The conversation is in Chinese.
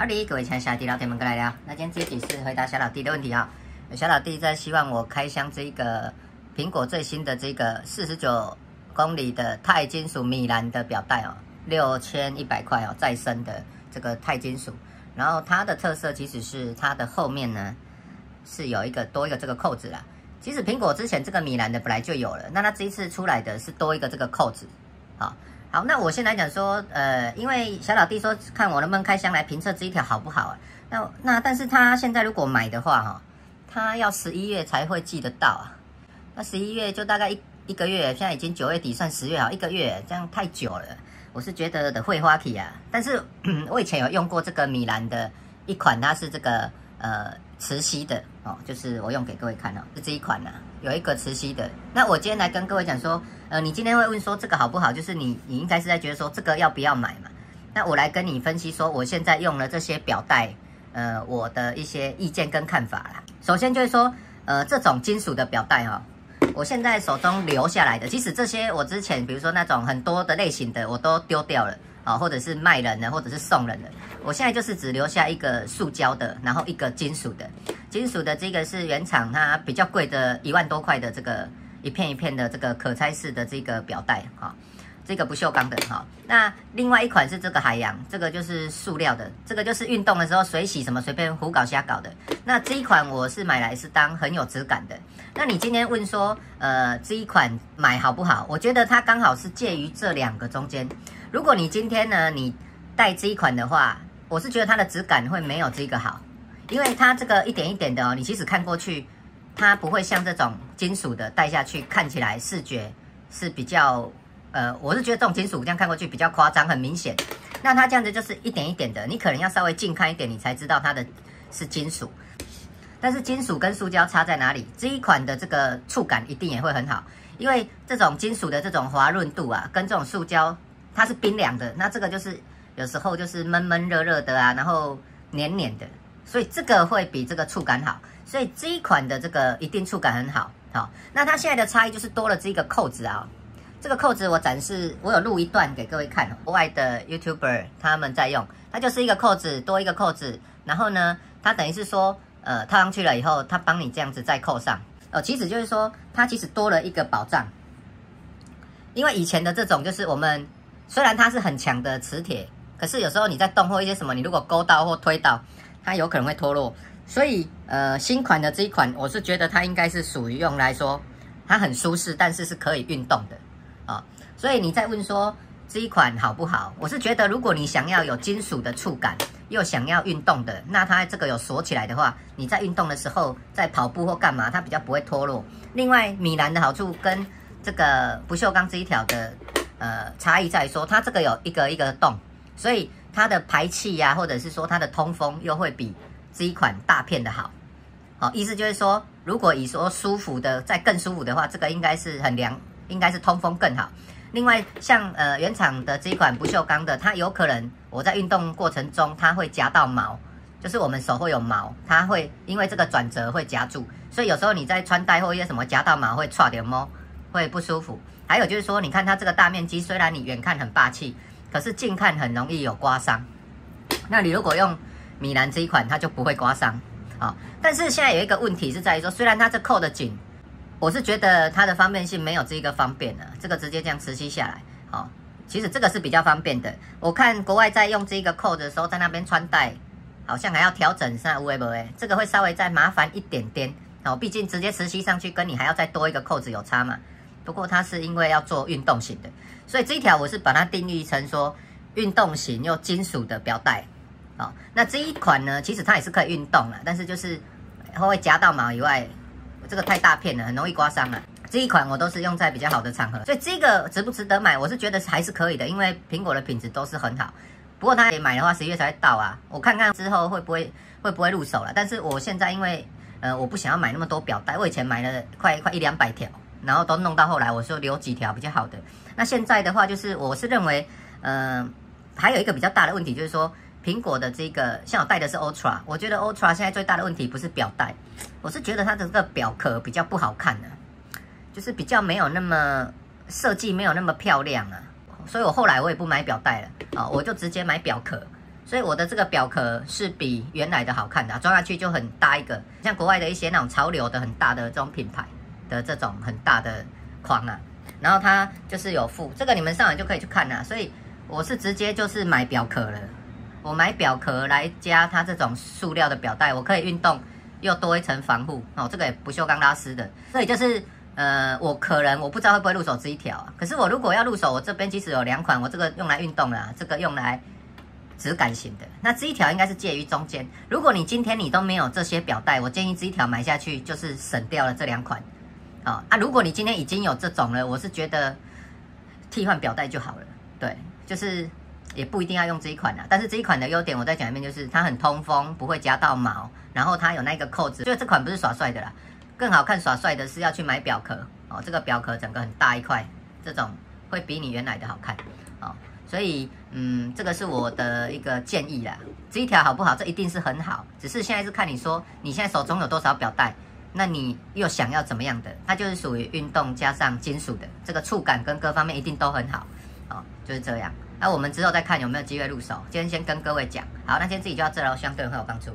好的，各位亲爱的小弟老铁们，过来聊。那今天这集是回答小老弟的问题啊。小老弟在希望我开箱这个苹果最新的这个四十九公里的钛金属米兰的表带哦，六千一百块哦，再生的这个钛金属。然后它的特色其实是它的后面呢是有一个多一个这个扣子啦。其实苹果之前这个米兰的本来就有了，那它这一次出来的是多一个这个扣子，好。好，那我先来讲说，呃，因为小老弟说看我能不能开箱来评测这一条好不好啊？那那但是他现在如果买的话哈，他要十一月才会寄得到啊。那十一月就大概一一个月，现在已经九月底算十月啊，一个月这样太久了。我是觉得的会花体啊，但是 我以前有用过这个米兰的一款，它是这个呃磁吸的哦，就是我用给各位看哦，是这一款呐，有一个磁吸的。那我今天来跟各位讲说。呃，你今天会问说这个好不好？就是你，你应该是在觉得说这个要不要买嘛？那我来跟你分析说，我现在用了这些表带，呃，我的一些意见跟看法啦。首先就是说，呃，这种金属的表带哈，我现在手中留下来的，即使这些我之前比如说那种很多的类型的我都丢掉了啊，或者是卖人的，或者是送人的，我现在就是只留下一个塑胶的，然后一个金属的，金属的这个是原厂它比较贵的，一万多块的这个。一片一片的这个可拆式的这个表带哈，这个不锈钢的哈。那另外一款是这个海洋，这个就是塑料的，这个就是运动的时候水洗什么随便胡搞瞎搞的。那这一款我是买来是当很有质感的。那你今天问说，呃，这一款买好不好？我觉得它刚好是介于这两个中间。如果你今天呢，你带这一款的话，我是觉得它的质感会没有这个好，因为它这个一点一点的哦，你其实看过去。它不会像这种金属的戴下去，看起来视觉是比较，呃，我是觉得这种金属这样看过去比较夸张，很明显。那它这样子就是一点一点的，你可能要稍微近看一点，你才知道它的是金属。但是金属跟塑胶差在哪里？这一款的这个触感一定也会很好，因为这种金属的这种滑润度啊，跟这种塑胶它是冰凉的，那这个就是有时候就是闷闷热热的啊，然后黏黏的。所以这个会比这个触感好，所以这一款的这个一定触感很好，好。那它现在的差异就是多了这个扣子啊，这个扣子我展示，我有录一段给各位看，国外的 YouTuber 他们在用，它就是一个扣子多一个扣子，然后呢，它等于是说，呃，套上去了以后，它帮你这样子再扣上，哦，其实就是说它其实多了一个保障，因为以前的这种就是我们虽然它是很强的磁铁，可是有时候你在动或一些什么，你如果勾到或推到。它有可能会脱落，所以呃，新款的这一款，我是觉得它应该是属于用来说，它很舒适，但是是可以运动的啊。所以你在问说这一款好不好？我是觉得，如果你想要有金属的触感，又想要运动的，那它这个有锁起来的话，你在运动的时候，在跑步或干嘛，它比较不会脱落。另外，米兰的好处跟这个不锈钢这一条的呃差异在说，它这个有一个一个洞，所以。它的排气呀，或者是说它的通风，又会比这一款大片的好。好，意思就是说，如果以说舒服的，再更舒服的话，这个应该是很凉，应该是通风更好。另外，像呃原厂的这一款不锈钢的，它有可能我在运动过程中，它会夹到毛，就是我们手会有毛，它会因为这个转折会夹住，所以有时候你在穿戴或一些什么夹到毛会差点摸，会不舒服。还有就是说，你看它这个大面积，虽然你远看很霸气。可是近看很容易有刮伤，那你如果用米兰这一款，它就不会刮伤啊。但是现在有一个问题是在于说，虽然它这扣的紧，我是觉得它的方便性没有这一个方便的，这个直接这样磁吸下来，好，其实这个是比较方便的。我看国外在用这个扣子的时候，在那边穿戴，好像还要调整一下，会不会？这个会稍微再麻烦一点点哦，毕竟直接磁吸上去，跟你还要再多一个扣子有差嘛。不过它是因为要做运动型的，所以这一条我是把它定义成说运动型又金属的表带。好，那这一款呢，其实它也是可以运动了，但是就是会夹到毛以外，这个太大片了，很容易刮伤了。这一款我都是用在比较好的场合，所以这个值不值得买？我是觉得还是可以的，因为苹果的品质都是很好。不过它也买的话，十一月才会到啊，我看看之后会不会会不会入手了。但是我现在因为呃我不想要买那么多表带，我以前买了快快一两百条。然后都弄到后来，我说留几条比较好的。那现在的话，就是我是认为，嗯，还有一个比较大的问题，就是说苹果的这个，像我戴的是 Ultra，我觉得 Ultra 现在最大的问题不是表带，我是觉得它的这个表壳比较不好看呢，就是比较没有那么设计，没有那么漂亮啊。所以我后来我也不买表带了啊，我就直接买表壳。所以我的这个表壳是比原来的好看的，装下去就很大一个，像国外的一些那种潮流的很大的这种品牌的这种很大的框啊，然后它就是有附这个，你们上来就可以去看啦。所以我是直接就是买表壳了，我买表壳来加它这种塑料的表带，我可以运动又多一层防护哦。这个也不锈钢拉丝的，所以就是呃，我可能我不知道会不会入手这一条啊。可是我如果要入手，我这边其实有两款，我这个用来运动的，这个用来。质感型的，那这一条应该是介于中间。如果你今天你都没有这些表带，我建议这一条买下去就是省掉了这两款。好啊，如果你今天已经有这种了，我是觉得替换表带就好了。对，就是也不一定要用这一款啦。但是这一款的优点，我再讲一遍，就是它很通风，不会夹到毛，然后它有那个扣子。就这款不是耍帅的啦，更好看耍帅的是要去买表壳哦。这个表壳整个很大一块，这种会比你原来的好看哦。所以，嗯，这个是我的一个建议啦。这一条好不好？这一定是很好，只是现在是看你说你现在手中有多少表带，那你又想要怎么样的？它就是属于运动加上金属的，这个触感跟各方面一定都很好，哦，就是这样。那我们之后再看有没有机会入手。今天先跟各位讲，好，那今天自己就到这喽，希望对你会有帮助。